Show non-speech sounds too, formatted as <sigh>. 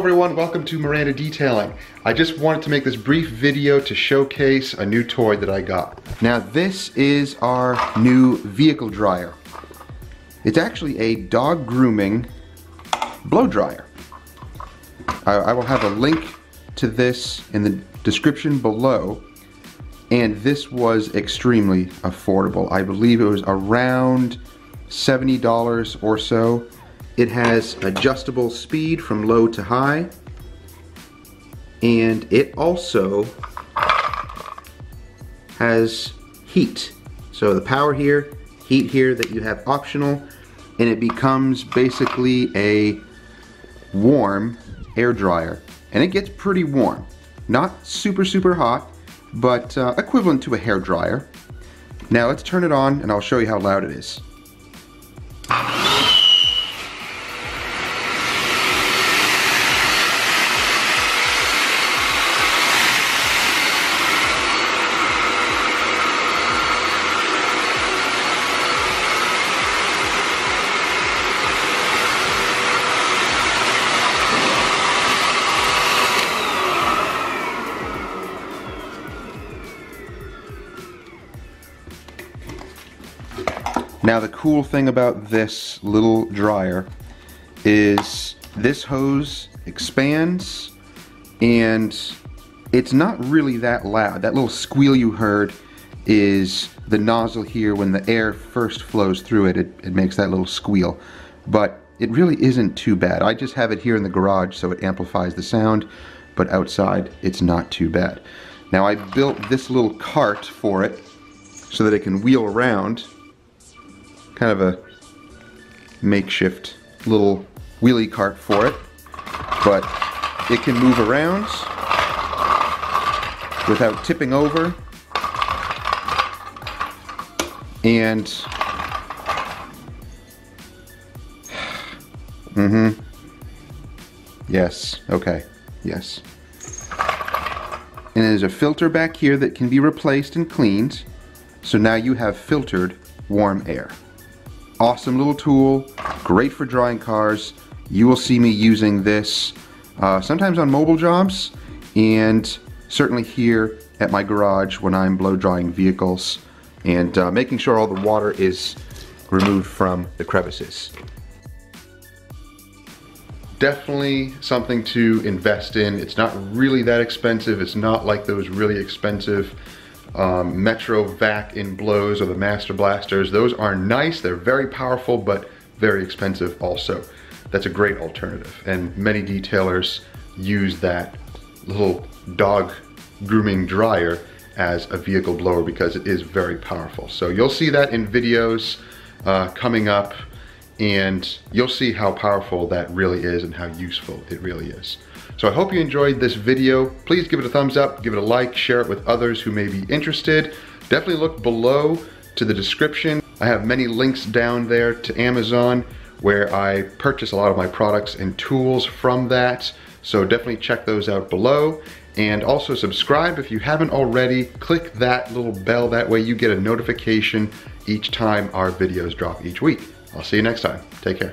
everyone, welcome to Miranda Detailing. I just wanted to make this brief video to showcase a new toy that I got. Now this is our new vehicle dryer. It's actually a dog grooming blow dryer. I, I will have a link to this in the description below and this was extremely affordable. I believe it was around $70 or so. It has adjustable speed from low to high and it also has heat. So the power here, heat here that you have optional and it becomes basically a warm air dryer and it gets pretty warm. Not super, super hot, but uh, equivalent to a hair dryer. Now let's turn it on and I'll show you how loud it is. Now the cool thing about this little dryer is this hose expands and it's not really that loud. That little squeal you heard is the nozzle here when the air first flows through it, it, it makes that little squeal. But it really isn't too bad. I just have it here in the garage so it amplifies the sound, but outside it's not too bad. Now I built this little cart for it so that it can wheel around kind of a makeshift little wheelie cart for it, but it can move around without tipping over. And <sighs> mm-hmm. Yes okay yes. And there's a filter back here that can be replaced and cleaned. So now you have filtered warm air awesome little tool, great for drying cars. You will see me using this uh, sometimes on mobile jobs and certainly here at my garage when I'm blow drying vehicles and uh, making sure all the water is removed from the crevices. Definitely something to invest in. It's not really that expensive. It's not like those really expensive um, Metro Vac in blows or the Master Blasters. Those are nice, they're very powerful, but very expensive also. That's a great alternative. And many detailers use that little dog grooming dryer as a vehicle blower because it is very powerful. So you'll see that in videos uh, coming up and you'll see how powerful that really is and how useful it really is. So I hope you enjoyed this video. Please give it a thumbs up, give it a like, share it with others who may be interested. Definitely look below to the description. I have many links down there to Amazon where I purchase a lot of my products and tools from that. So definitely check those out below. And also subscribe if you haven't already. Click that little bell, that way you get a notification each time our videos drop each week. I'll see you next time. Take care.